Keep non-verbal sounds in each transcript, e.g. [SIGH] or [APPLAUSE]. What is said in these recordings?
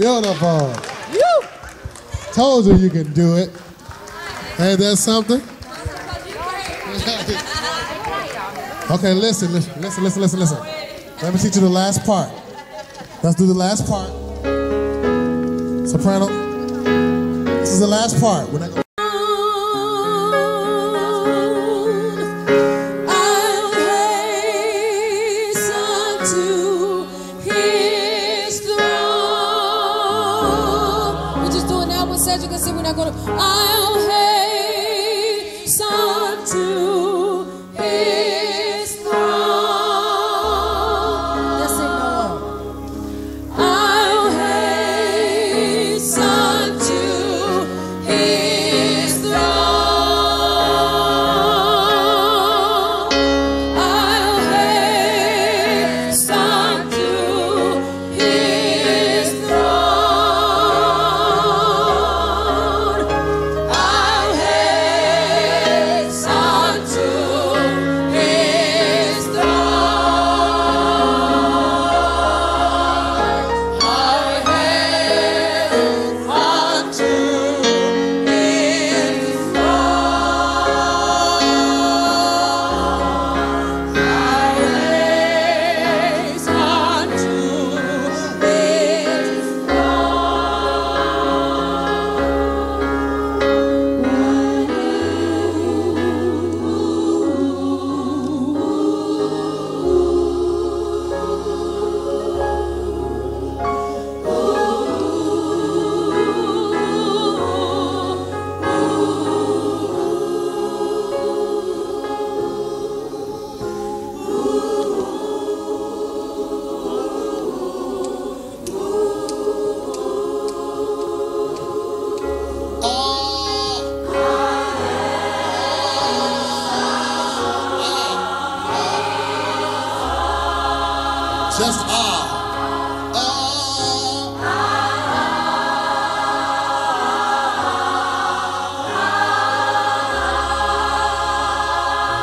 Beautiful. Told you you can do it. Hey, that's something. [LAUGHS] okay, listen, listen, listen, listen, listen. Let me teach you the last part. Let's do the last part. Soprano. This is the last part. We're not gonna- to see we're not going to. I'll hasten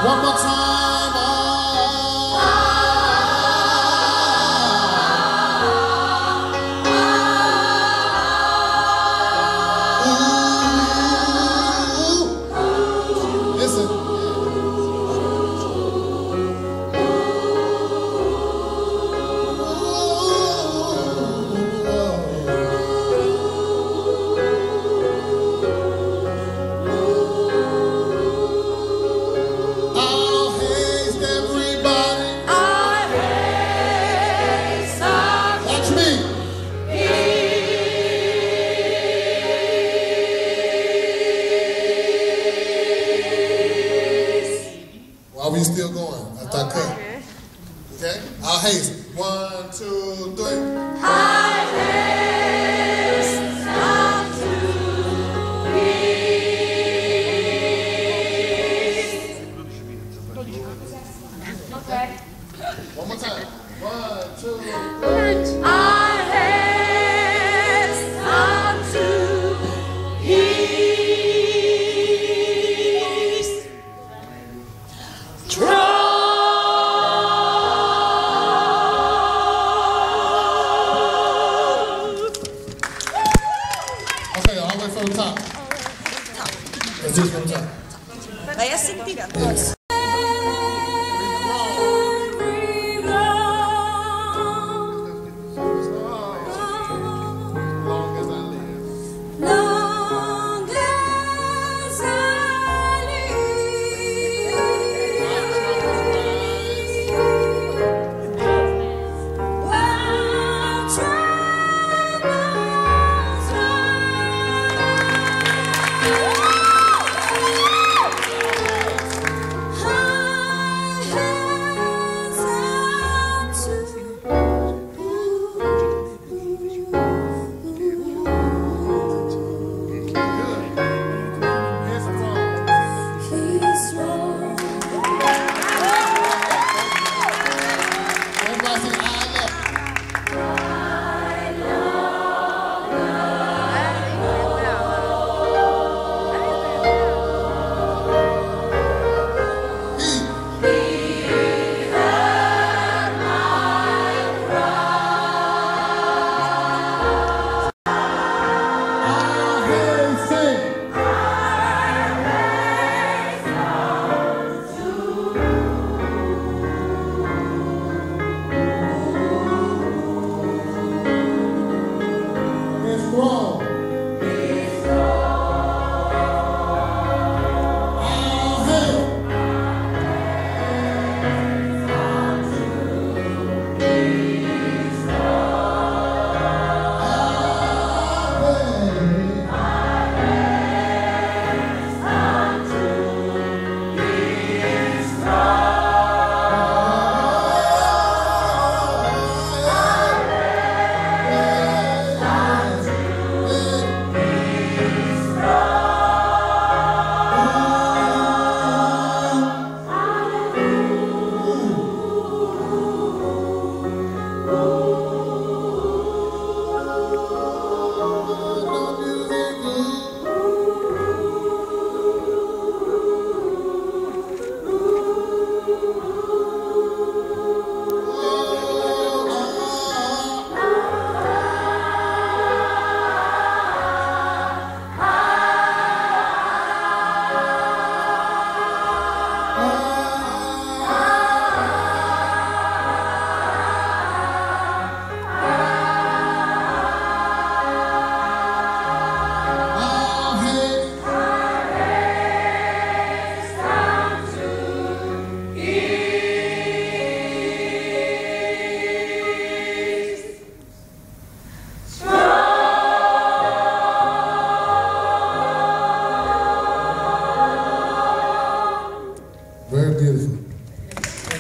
One more time. Okay? I'll haste. One, two, three. One more time. One, two, three. Okay, all É assim que tivemos.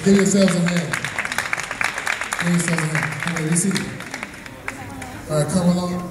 Give yourselves a hand. Give yourselves a hand. Come on, be seated. All right, come along.